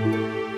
Música